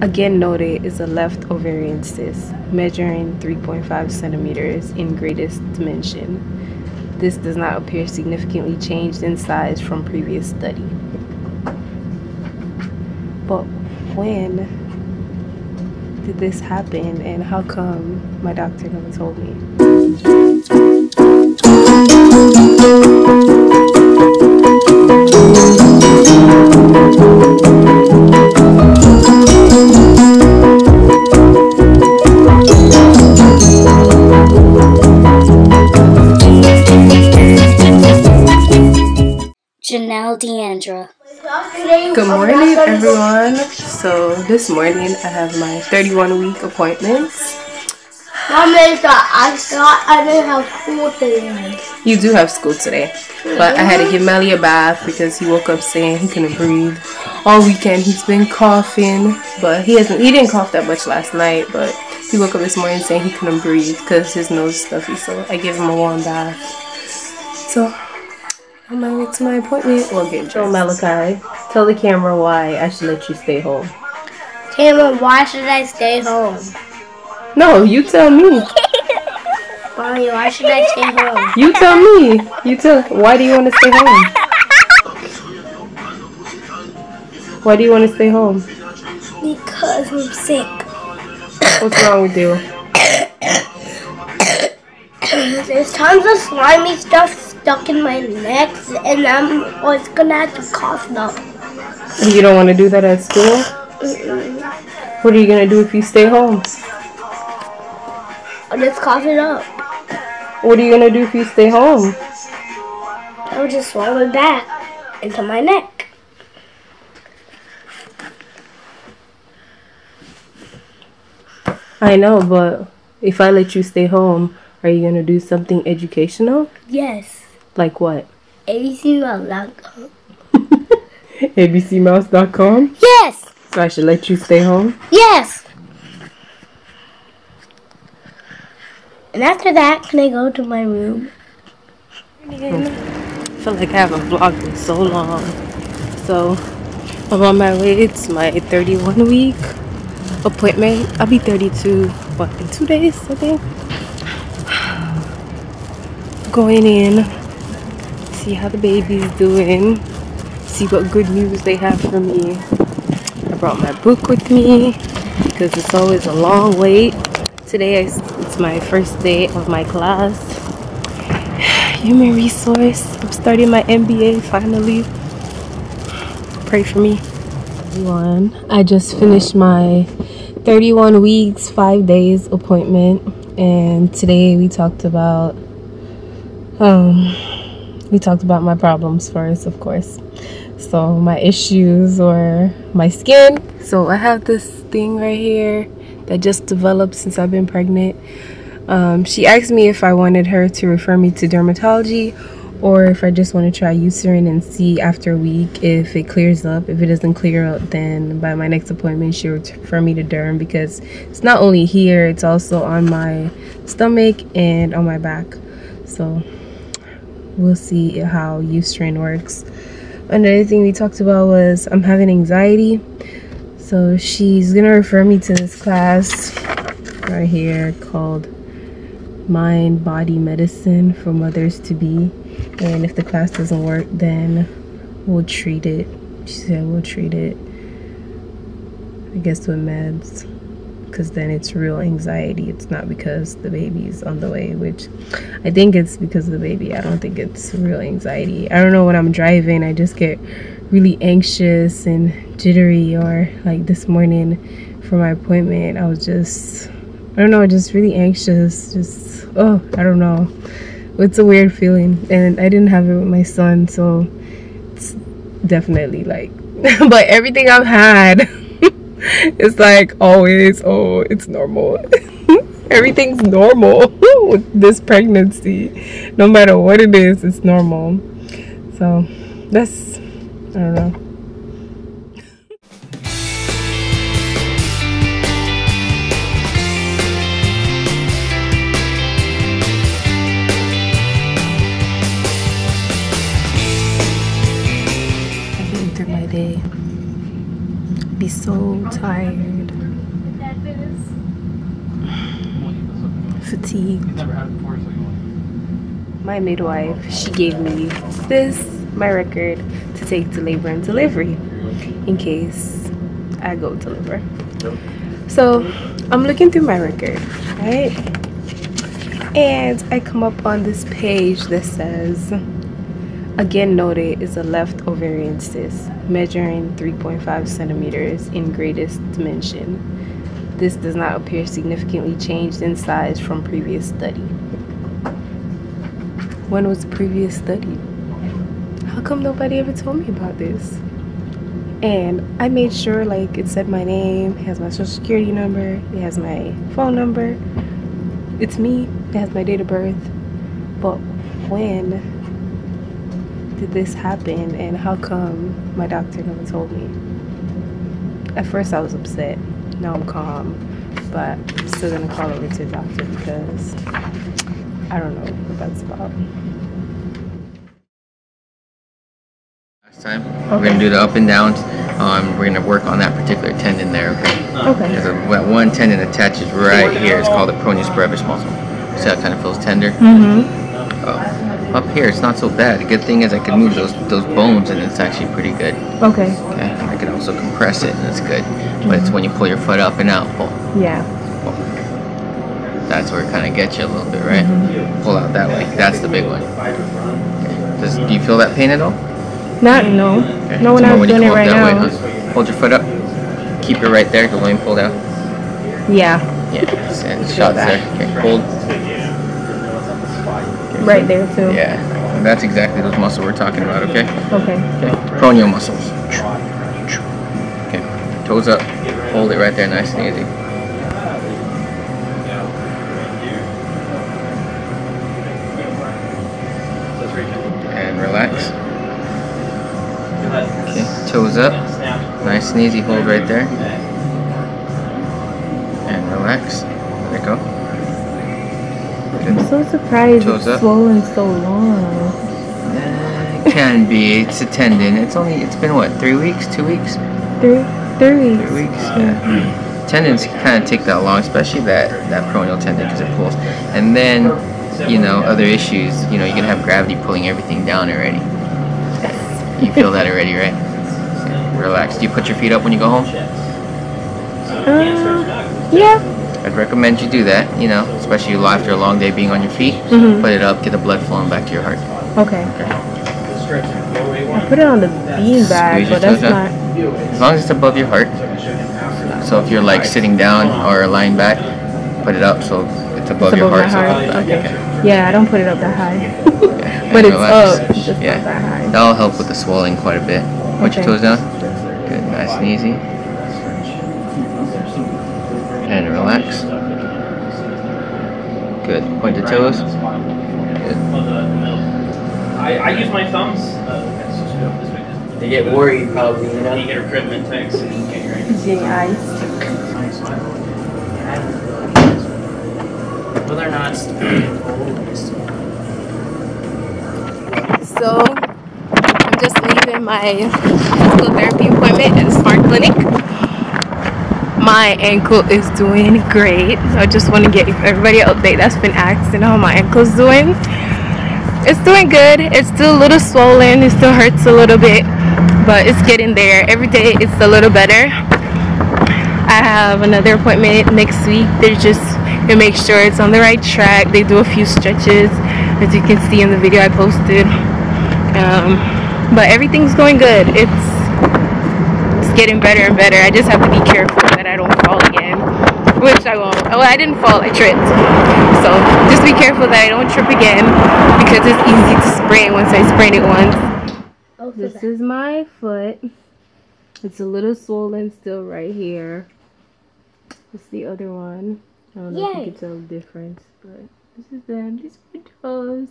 Again noted is a left ovarian cyst measuring 3.5 centimeters in greatest dimension. This does not appear significantly changed in size from previous study. But when did this happen and how come my doctor never told me? Ginelle Deandra. Good morning, everyone. So this morning I have my 31 week appointments. Mom is I thought I didn't have school today. You do have school today, but I had to give Melly a bath because he woke up saying he couldn't breathe. All weekend he's been coughing, but he hasn't. He didn't cough that much last night, but he woke up this morning saying he couldn't breathe because his nose is stuffy. So I gave him a warm bath. So on my way to my appointment, we'll get Joe Malachi. Tell the camera why I should let you stay home. Tamara, why should I stay home? No, you tell me. Mommy, why should I stay home? You tell me. You tell. Why do you want to stay home? Why do you want to stay home? Because I'm sick. What's wrong with you? There's tons of slimy stuff stuck in my neck, and I'm always gonna have to cough now. You don't want to do that at school? What are you gonna do if you stay home? I'll just cough it up. What are you gonna do if you stay home? I'll just swallow it back into my neck. I know, but if I let you stay home, are you gonna do something educational? Yes. Like what? ABC Malaga. ABCmouse.com? Yes! So I should let you stay home? Yes! And after that, can I go to my room? I feel like I haven't vlogged in so long. So I'm on my way. It's my 31 week appointment. I'll be 32, what, in two days, I think? Going in, see how the baby's doing, see what good news they have for me. I brought my book with me because it's always a long wait. Today it's my first day of my class human resource. I'm starting my MBA finally. Pray for me. Everyone, I just finished my 31 weeks, 5 days appointment and today we talked about um we talked about my problems first, of course. So, my issues or my skin. So, I have this thing right here that just developed since I've been pregnant. Um, she asked me if I wanted her to refer me to dermatology or if I just want to try Eucerin and see after a week if it clears up. If it doesn't clear up, then by my next appointment, she'll refer me to derm because it's not only here, it's also on my stomach and on my back. So we'll see how Eucerin works. Another thing we talked about was I'm having anxiety. So she's gonna refer me to this class right here called mind body medicine for mothers to be and if the class doesn't work then we'll treat it she said we'll treat it i guess with meds because then it's real anxiety it's not because the baby's on the way which i think it's because of the baby i don't think it's real anxiety i don't know when i'm driving i just get really anxious and jittery or like this morning for my appointment i was just I don't know, just really anxious. Just, oh, I don't know. It's a weird feeling. And I didn't have it with my son, so it's definitely like, but everything I've had, it's like always, oh, it's normal. Everything's normal with this pregnancy. No matter what it is, it's normal. So that's, I don't know. So tired. Fatigued. My midwife, she gave me this, my record, to take to labor and delivery in case I go to labor. So I'm looking through my record, right? And I come up on this page that says Again noted is a left ovarian cyst measuring 3.5 centimeters in greatest dimension. This does not appear significantly changed in size from previous study. When was the previous study? How come nobody ever told me about this? And I made sure like it said my name, it has my social security number, it has my phone number, it's me, it has my date of birth. But when did this happen and how come my doctor never told me? At first I was upset. Now I'm calm. But I'm still gonna call over to the doctor because I don't know what that's about. Last time, we're gonna do the up and downs. Um, we're gonna work on that particular tendon there, okay? Okay. There's a, one tendon attaches right here. It's called the peroneus brevis muscle. See how it kind of feels tender? Mm-hmm. Oh. Up here, it's not so bad. The good thing is I can move those those bones, and it's actually pretty good. Okay. Okay. I can also compress it, and it's good. But it's mm-hmm. when you pull your foot up and out. Pull. Yeah. pull. That's where it kind of gets you a little bit, right? Mm-hmm. Pull out that way. That's the big one. Okay. Does do you feel that pain at all? Not no. Okay. No when It's I more was you doing it right now. way, huh? Hold your foot up. Keep it right there. The loin pulled out. Yeah. Yeah. And shots there. Okay. Hold. Right there too. Yeah. That's exactly those muscles we're talking about. Okay. Okay. Okay. Peroneal muscles. Okay. Toes up. Hold it right there, nice and easy. And relax. Okay. Toes up. Nice and easy. Hold right there. And relax. Let it go. I'm so surprised Toes it's up. swollen so long. Uh, it can be. It's a tendon. It's only. It's been what? Three weeks? Two weeks? Three three weeks. Three weeks. Yeah. Tendons kind of take that long, especially that that peroneal tendon because it pulls. And then, you know, other issues. You know, you can have gravity pulling everything down already. You feel that already, right? Relax. Do you put your feet up when you go home? Uh, yeah. I'd recommend you do that. You know, especially you after a long day being on your feet. Mhm. Put it up. Get the blood flowing back to your heart. Okay. Okay. I put it on the bean bag, but that's not. As long as it's above your heart. So if you're like sitting down or lying back, put it up so it's above It's your above my heart. heart, back. okay. Okay. Yeah, I don't put it up that high. Okay. but it's relax. up, just yeah. not that high. That'll help with the swelling quite a bit. Put your toes down. Good, nice and easy. And relax. Good. Point the toes. Good. I, I use my thumbs. Uh, they get worried probably, you know? You know? get a equipment text and you get your Using ice. Well, they're not. So I'm just leaving my physical therapy appointment at Smart Clinic. My ankle is doing great. I just want to give everybody an update that's been asking how my ankle's doing. It's doing good. It's still a little swollen. It still hurts a little bit, but it's getting there. Every day it's a little better. I have another appointment next week. They just they make sure it's on the right track. They do a few stretches, as you can see in the video I posted. Um, but everything's going good. It's it's getting better and better. I just have to be careful that I don't fall again, which I won't. Well, I didn't fall. I tripped. So just be careful that I don't trip again because it's easy to sprain once I sprain it once. Both This is my foot. It's a little swollen still right here. It's the other one. I don't know if you can tell the difference, but this is them. These are my toes.